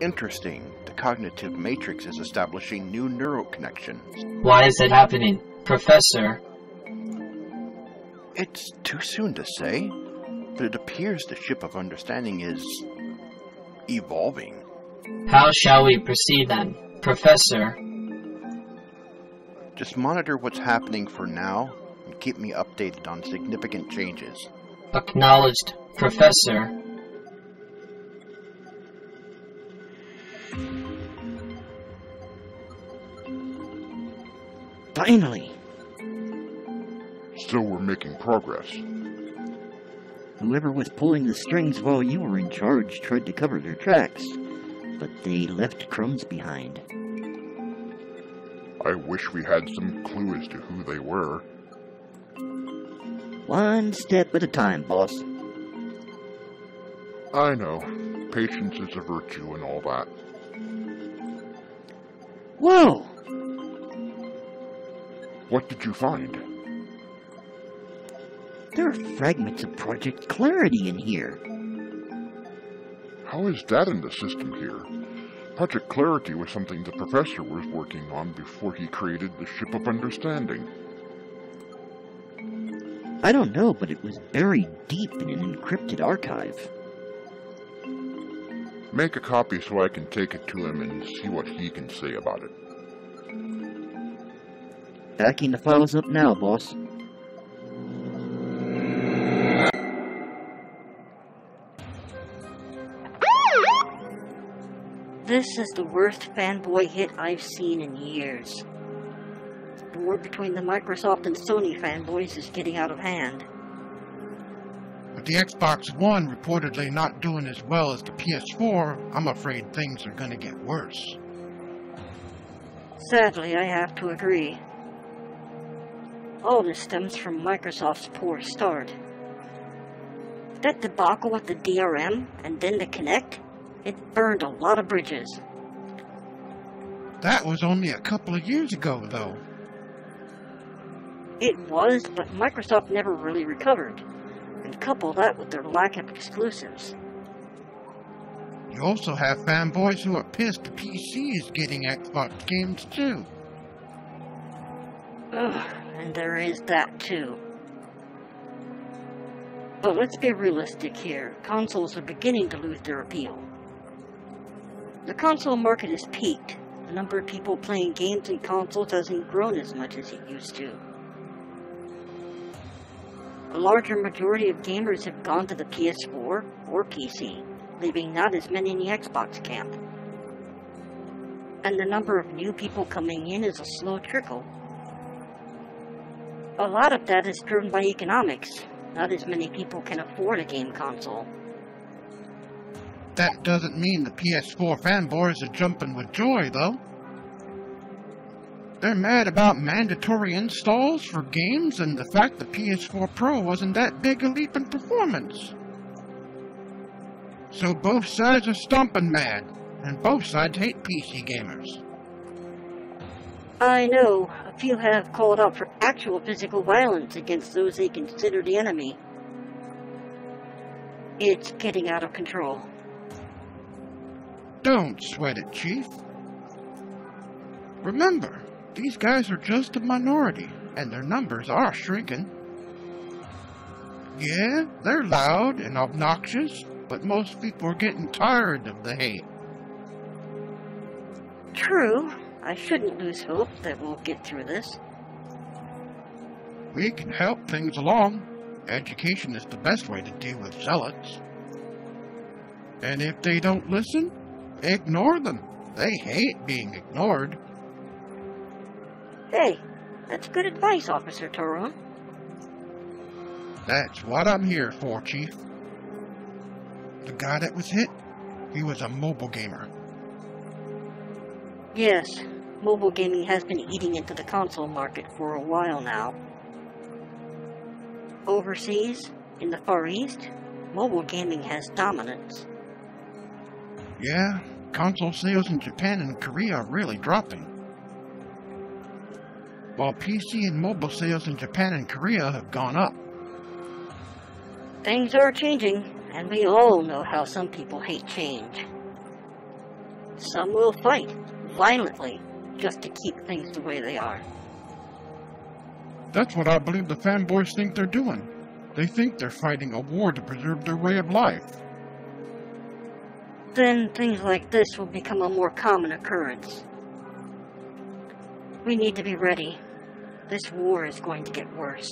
Interesting. The cognitive matrix is establishing new neural connections. Why is it happening? Professor, It's too soon to say, but it appears the ship of understanding is evolving. how shall we proceed then? Professor, Just monitor what's happening for now and keep me updated on significant changes. Acknowledged. Professor, Finally! Still, we're making progress. Whoever was pulling the strings while you were in charge tried to cover their tracks, but they left crumbs behind. I wish we had some clue as to who they were. One step at a time, boss. I know. Patience is a virtue and all that. Whoa! What did you find? There are fragments of Project Clarity in here. How is that in the system here? Project Clarity was something the professor was working on before he created the Ship of Understanding. I don't know, but it was buried deep in an encrypted archive. Make a copy so I can take it to him and see what he can say about it. Backing the files up now, boss. This is the worst fanboy hit I've seen in years. The war between the Microsoft and Sony fanboys is getting out of hand. With the Xbox One reportedly not doing as well as the PS4, I'm afraid things are gonna get worse. Sadly, I have to agree. All this stems from Microsoft's poor start. That debacle with the DRM and then the Kinect, it burned a lot of bridges. That was only a couple of years ago, though. It was, but Microsoft never really recovered. And couple that with their lack of exclusives. You also have fanboys who are pissed the PC is getting Xbox games too. Ugh, and there is that too. But let's be realistic here. Consoles are beginning to lose their appeal. The console market has peaked. The number of people playing games and consoles hasn't grown as much as it used to. A larger majority of gamers have gone to the PS4 or PC, leaving not as many in the Xbox camp. And the number of new people coming in is a slow trickle. A lot of that is driven by economics. Not as many people can afford a game console. That doesn't mean the PS4 fanboys are jumping with joy, though. They're mad about mandatory installs for games and the fact the PS4 Pro wasn't that big a leap in performance. So both sides are stomping mad, and both sides hate PC gamers. I know a few have called out for actual physical violence against those they consider the enemy. It's getting out of control. Don't sweat it, Chief. Remember, these guys are just a minority, and their numbers are shrinking. Yeah, they're loud and obnoxious, but most people are getting tired of the hate. True, I shouldn't lose hope that we'll get through this. We can help things along. Education is the best way to deal with zealots. And if they don't listen, ignore them. They hate being ignored. Hey, that's good advice, Officer Tyrone. That's what I'm here for, Chief. The guy that was hit, he was a mobile gamer. Yes, mobile gaming has been eating into the console market for a while now. Overseas, in the Far East, mobile gaming has dominance. Yeah, console sales in Japan and Korea are really dropping. While PC and mobile sales in Japan and Korea have gone up. Things are changing, and we all know how some people hate change. Some will fight violently just to keep things the way they are. That's what I believe the fanboys think they're doing. They think they're fighting a war to preserve their way of life. Then things like this will become a more common occurrence. We need to be ready. This war is going to get worse.